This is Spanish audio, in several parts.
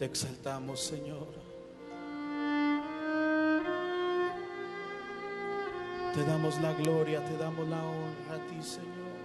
Te exaltamos, Señor. Te damos la gloria, te damos la honra a ti, Señor.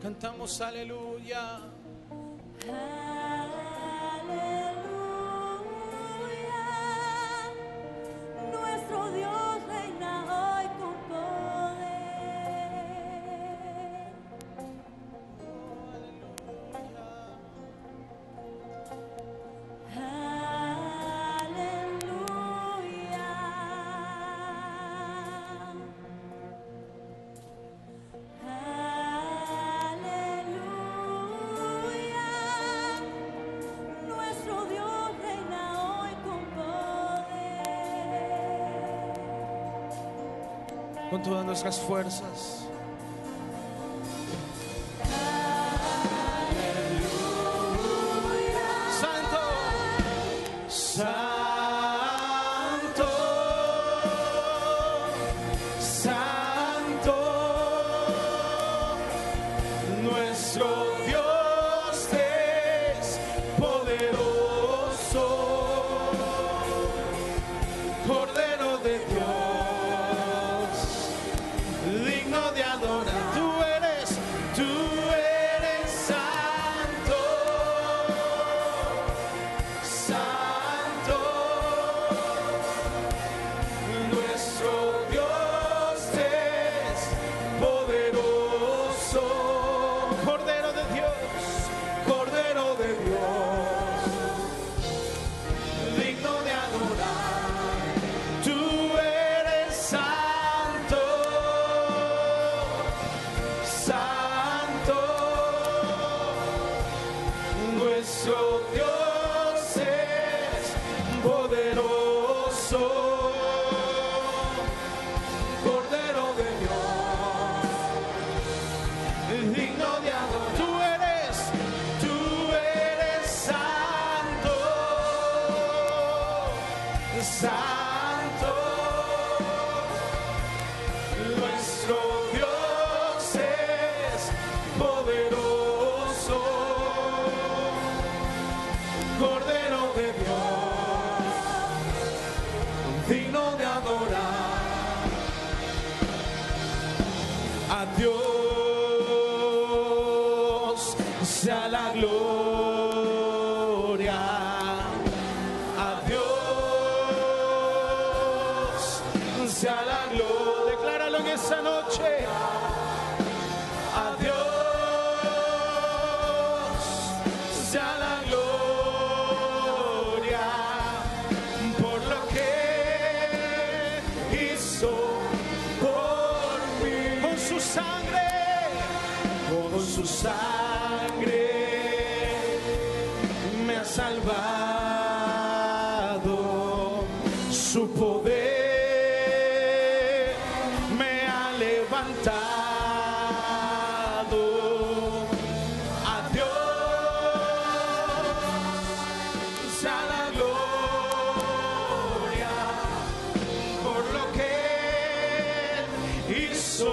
Cantamos aleluya. con todas nuestras fuerzas. Nuestro Dios es poderoso, Cordero de Dios, digno de adorar a Dios, sea la gloria. esa noche. A Dios sea la gloria por lo que hizo por mí. Con su sangre con su sangre me ha salvado. Su poder exaltado. A Dios a la gloria por lo que hizo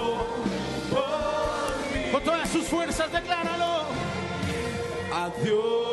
por mí. Con todas sus fuerzas, decláralo. A Dios.